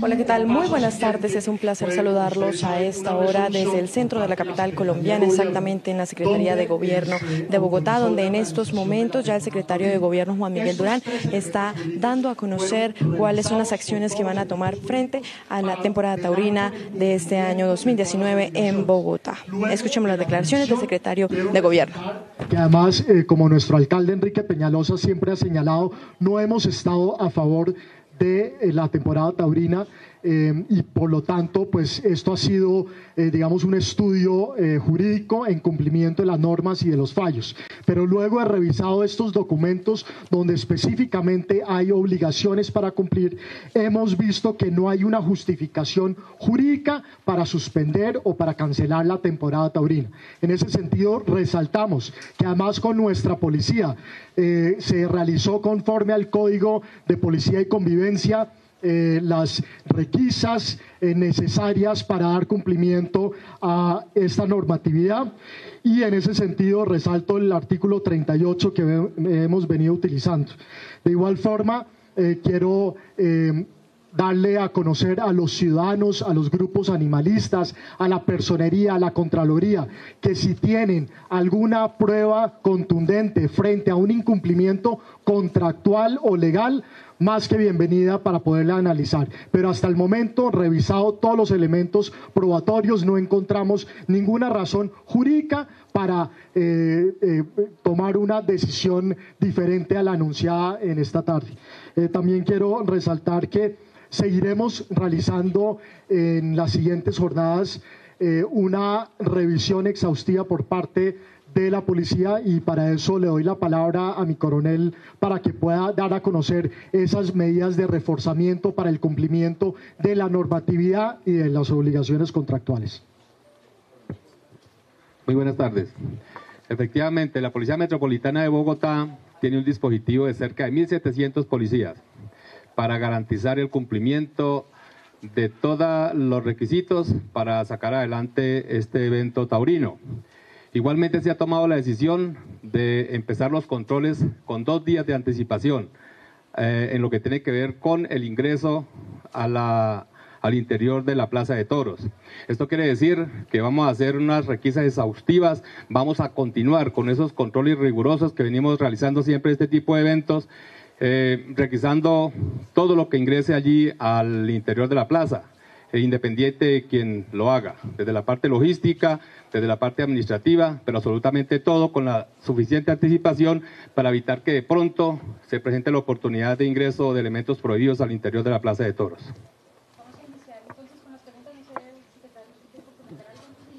Hola, ¿qué tal? Muy buenas tardes. Es un placer saludarlos a esta hora desde el centro de la capital colombiana, exactamente en la Secretaría de Gobierno de Bogotá, donde en estos momentos ya el secretario de Gobierno, Juan Miguel Durán, está dando a conocer cuáles son las acciones que van a tomar frente a la temporada taurina de este año 2019 en Bogotá. Escuchemos las declaraciones del secretario de Gobierno. Que además, eh, como nuestro alcalde Enrique Peñalosa siempre ha señalado, no hemos estado a favor de eh, la temporada taurina eh, y por lo tanto pues esto ha sido eh, digamos un estudio jurídico en cumplimiento de las normas y de los fallos. Pero luego he revisado estos documentos donde específicamente hay obligaciones para cumplir hemos visto que no hay una justificación jurídica para suspender o para cancelar la temporada taurina. En ese sentido resaltamos que además con nuestra policía se realizó conforme al código de policía y convivencia eh, las requisas eh, necesarias para dar cumplimiento a esta normatividad. Y en ese sentido resalto el artículo 38 que hemos venido utilizando. De igual forma, eh, quiero darle a conocer a los ciudadanos, a los grupos animalistas, a la personería, a la Contraloría, que si tienen alguna prueba contundente frente a un incumplimiento contractual o legal, más que bienvenida para poderla analizar. Pero hasta el momento, revisado todos los elementos probatorios, no encontramos ninguna razón jurídica para eh, eh, tomar una decisión diferente a la anunciada en esta tarde. Eh, también quiero resaltar que seguiremos realizando en las siguientes jornadas una revisión exhaustiva por parte de la policía y para eso le doy la palabra a mi coronel para que pueda dar a conocer esas medidas de reforzamiento para el cumplimiento de la normatividad y de las obligaciones contractuales. Muy buenas tardes. Efectivamente, la Policía Metropolitana de Bogotá tiene un dispositivo de cerca de 1.700 policías para garantizar el cumplimiento de todos los requisitos para sacar adelante este evento taurino. Igualmente se ha tomado la decisión de empezar los controles con dos días de anticipación eh, en lo que tiene que ver con el ingreso al interior de la Plaza de Toros. Esto quiere decir que vamos a hacer unas requisas exhaustivas, vamos a continuar con esos controles rigurosos que venimos realizando siempre este tipo de eventos, eh, requisando todo lo que ingrese allí al interior de la plaza, e independiente de quien lo haga, desde la parte logística, desde la parte administrativa, pero absolutamente todo con la suficiente anticipación para evitar que de pronto se presente la oportunidad de ingreso de elementos prohibidos al interior de la Plaza de Toros.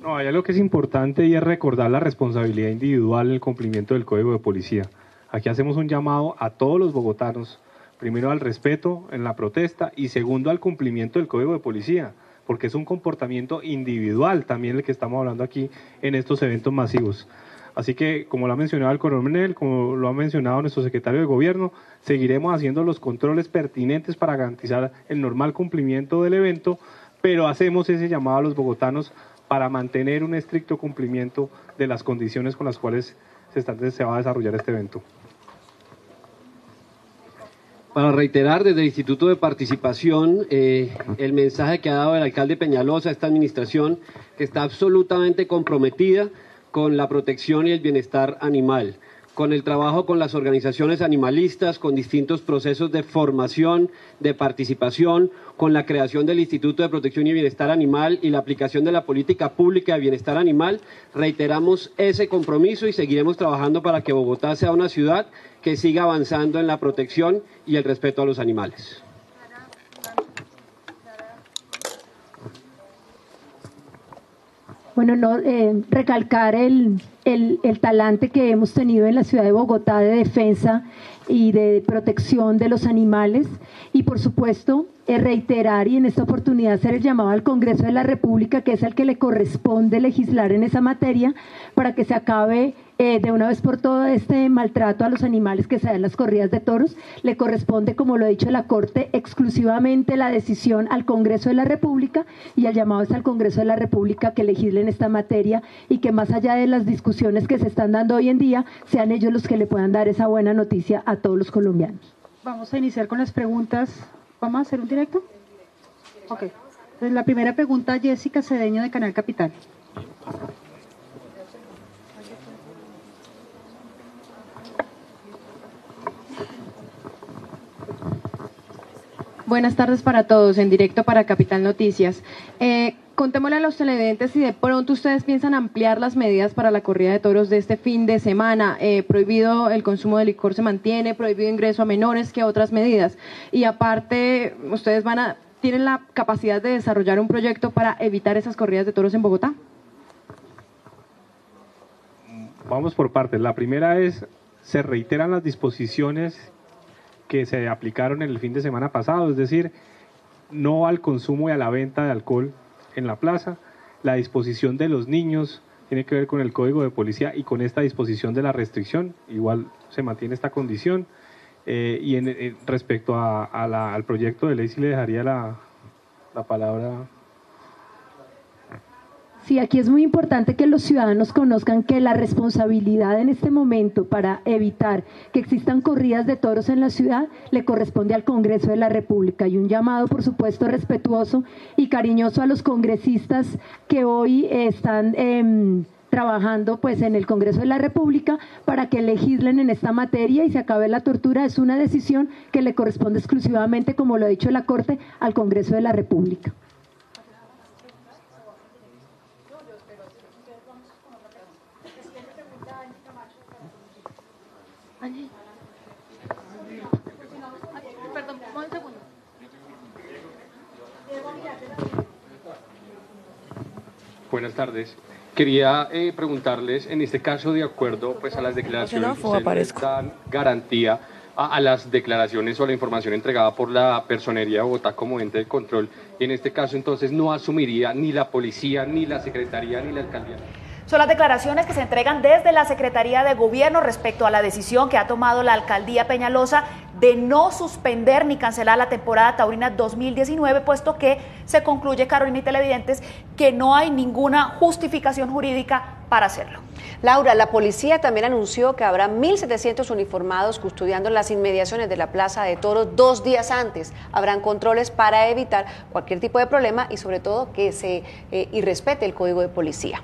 No, hay algo que es importante y es recordar la responsabilidad individual en el cumplimiento del Código de Policía. Aquí hacemos un llamado a todos los bogotanos, primero al respeto en la protesta y segundo al cumplimiento del Código de Policía porque es un comportamiento individual también el que estamos hablando aquí en estos eventos masivos. Así que, como lo ha mencionado el coronel, como lo ha mencionado nuestro secretario de Gobierno, seguiremos haciendo los controles pertinentes para garantizar el normal cumplimiento del evento, pero hacemos ese llamado a los bogotanos para mantener un estricto cumplimiento de las condiciones con las cuales se, se va a desarrollar este evento. Para reiterar desde el Instituto de Participación eh, el mensaje que ha dado el alcalde Peñalosa a esta administración, que está absolutamente comprometida con la protección y el bienestar animal con el trabajo con las organizaciones animalistas, con distintos procesos de formación, de participación, con la creación del Instituto de Protección y Bienestar Animal y la aplicación de la política pública de bienestar animal, reiteramos ese compromiso y seguiremos trabajando para que Bogotá sea una ciudad que siga avanzando en la protección y el respeto a los animales. Bueno, no, eh, recalcar el, el, el, talante que hemos tenido en la ciudad de Bogotá de defensa y de protección de los animales. Y por supuesto eh, reiterar y en esta oportunidad hacer el llamado al Congreso de la República que es el que le corresponde legislar en esa materia para que se acabe eh, de una vez por todas este maltrato a los animales que se da en las corridas de toros. Le corresponde, como lo ha dicho la Corte, exclusivamente la decisión al Congreso de la República y el llamado es al Congreso de la República que legisle en esta materia y que más allá de las discusiones que se están dando hoy en día, sean ellos los que le puedan dar esa buena noticia a todos los colombianos. Vamos a iniciar con las preguntas. ¿Vamos a hacer un directo? Ok. la primera pregunta, Jessica Cedeño de Canal Capital. Buenas tardes para todos, en directo para Capital Noticias. Eh, contémosle a los televidentes si de pronto ustedes piensan ampliar las medidas para la corrida de toros de este fin de semana. Eh, prohibido el consumo de licor se mantiene, prohibido ingreso a menores, que otras medidas? Y aparte, ustedes van a, tienen la capacidad de desarrollar un proyecto para evitar esas corridas de toros en Bogotá. Vamos por partes. La primera es, se reiteran las disposiciones que se aplicaron el fin de semana pasado, es decir, no al consumo y a la venta de alcohol en la plaza. La disposición de los niños tiene que ver con el código de policía y con esta disposición de la restricción, igual se mantiene esta condición. Eh, y en, respecto al proyecto de ley, sí le dejaría la, la palabra Sí, aquí es muy importante que los ciudadanos conozcan que la responsabilidad en este momento para evitar que existan corridas de toros en la ciudad le corresponde al Congreso de la República y un llamado, por supuesto, respetuoso y cariñoso a los congresistas que hoy están em, trabajando pues en el Congreso de la República para que legislen en esta materia y se acabe la tortura es una decisión que le corresponde exclusivamente, como lo ha dicho la Corte, al Congreso de la República. Buenas tardes. Quería eh, preguntarles, en este caso, de acuerdo pues, a las declaraciones, ¿ustedes dan garantía a, las declaraciones o la información entregada por la Personería de Bogotá como ente de control? Y en este caso, entonces, no asumiría ni la policía, ni la secretaría, ni la alcaldía. Son las declaraciones que se entregan desde la Secretaría de Gobierno respecto a la decisión que ha tomado la alcaldía Peñalosa de no suspender ni cancelar la temporada taurina 2019, puesto que se concluye, Carolina y Televidentes, que no hay ninguna justificación jurídica para hacerlo. Laura, la policía también anunció que habrá 1.700 uniformados custodiando las inmediaciones de la Plaza de Toros dos días antes. Habrán controles para evitar cualquier tipo de problema y sobre todo que se eh, irrespete el código de policía.